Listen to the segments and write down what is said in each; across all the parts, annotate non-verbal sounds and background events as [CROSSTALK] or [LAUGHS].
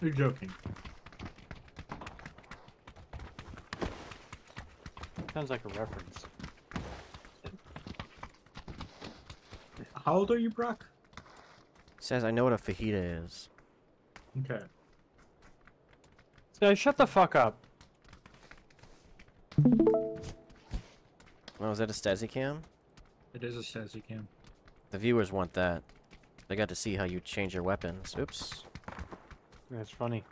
You're joking. Sounds like a reference. How old are you, Brock? Says I know what a fajita is. Okay. So shut the fuck up. Oh, is that a Stazzy cam? It is a Stazzy cam. The viewers want that. They got to see how you change your weapons. Oops. That's funny.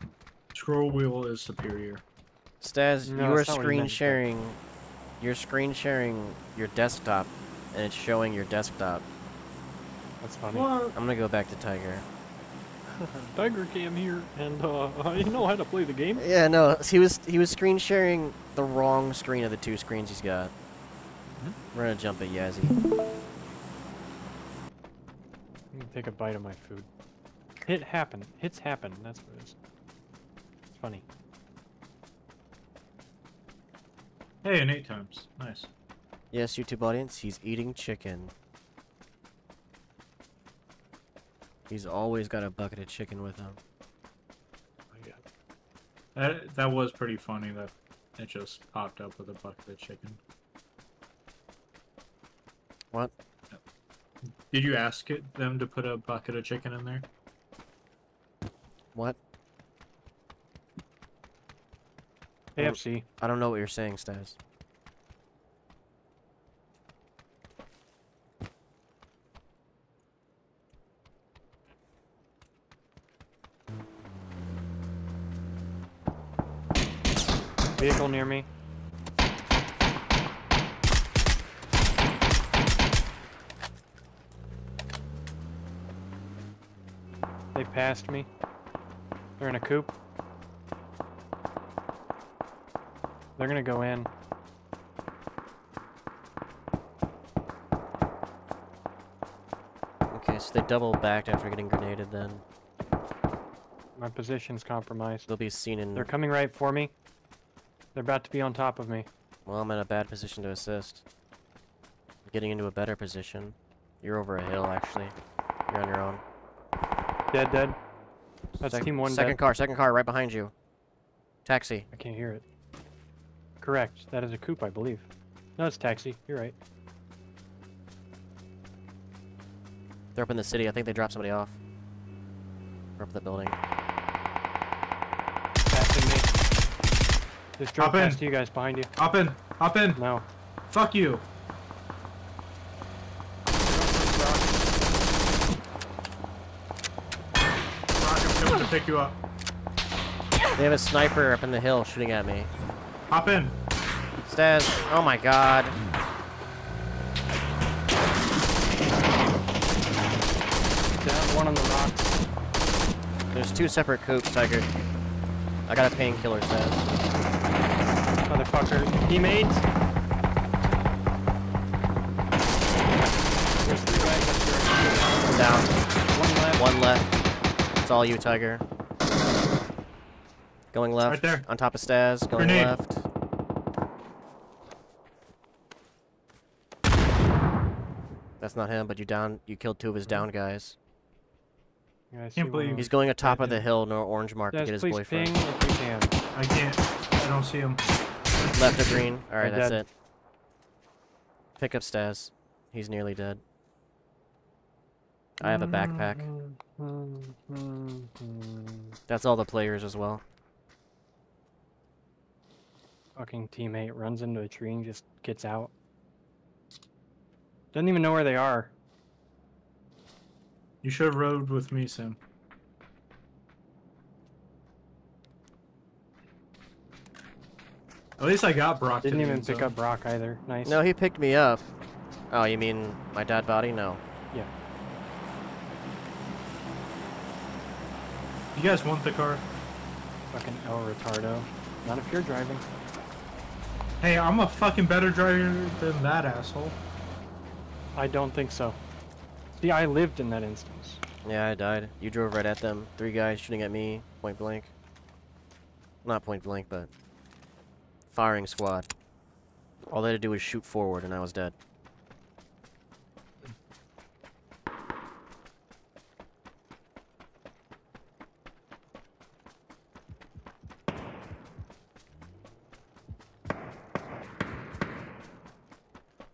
Scroll wheel is superior. Staz, No, you are that's not what he screen meant, but- sharing. You're screen sharing your desktop, and it's showing your desktop. That's funny. What? I'm gonna go back to Tiger. [LAUGHS] Tiger Cam here, and uh, [LAUGHS] I know how to play the game. Yeah, no, he was he was screen sharing the wrong screen of the two screens he's got. We're gonna jump at Yazzie. Let me take a bite of my food. Hit happen. Hits happen. That's what it is. It's funny. Hey, an eight times. Nice. Yes, YouTube audience, he's eating chicken. He's always got a bucket of chicken with him. I got That that was pretty funny that it just popped up with a bucket of chicken. What? Did you ask it, them to put a bucket of chicken in there? What? KFC. I don't know what you're saying, Staz. Vehicle near me. They passed me. They're in a coop. They're gonna go in. Okay, so they double backed after getting grenaded then. My position's compromised. They'll be seen in... They're coming right for me. They're about to be on top of me. Well, I'm in a bad position to assist. Getting into a better position. You're over a hill, actually. You're on your own. Dead, dead. That's Sec- team one Second dead. car, second car, right behind you. Taxi. I can't hear it. Correct. That is a coupe, I believe. No, it's taxi. You're right. They're up in the city. I think they dropped somebody off. Or up the building. Passing me. Just drove Hop in. past you guys behind you. Hop in. Hop in. No. Fuck you. Brock, I'm pick you up. They have a sniper up in the hill shooting at me. Hop in. Staz. Oh my god. Down one on the rocks. There's two separate coops, Tiger. I got a painkiller, Staz. Motherfucker. Teammates. There's three guys up here. Down. One left. One left. It's all you, Tiger. Going left. Right there. On top of Staz. Going Grenade. left. That's not him, but you down. You killed two of his down guys. Yeah, I Can't believe He's going atop of the hill, no orange mark to get his please boyfriend. ping if you can. I can't. I don't see him. Left of green. All right, They're that's dead. it. Pick up Staz. He's nearly dead. I have a backpack. Mm-hmm. That's all the players as well. Fucking teammate runs into a tree and just gets out. Doesn't even know where they are. You should have rode with me, Sam. At least I got Brock. to Didn't even pick zone. up Brock either. Nice. No, he picked me up. Oh, you mean my dead body? No. Yeah. You guys want the car? Fucking El Retardo. Not if you're driving. Hey, I'm a fucking better driver than that asshole. I don't think so. See, I lived in that instance. Yeah, I died. You drove right at them. Three guys shooting at me, point blank. Not point blank, but firing squad. All they had to do was shoot forward, and I was dead.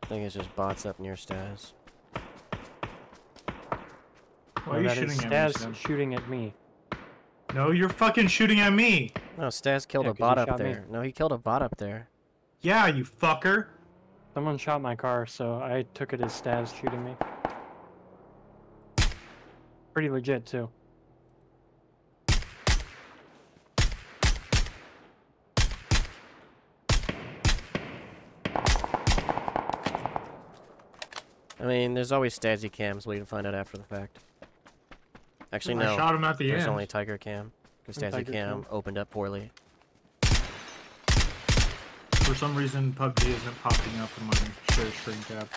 I think it's just bots up near Staz. Why oh, are you shooting at me? Staz shooting at me. No, you're fucking shooting at me. No, Staz killed Yeah, a 'cause bot up shot me. there. No, he killed a bot up there. Yeah, you fucker. Someone shot my car, so I took it as Staz shooting me. Pretty legit too. I mean, there's always Stazzy cams. We can find out after the fact. Actually, I no. shot him at the There's end. only Tiger Cam. Because And Stazzy Cam Cam. opened up poorly. For some reason, PUBG isn't popping up in my share screen tab.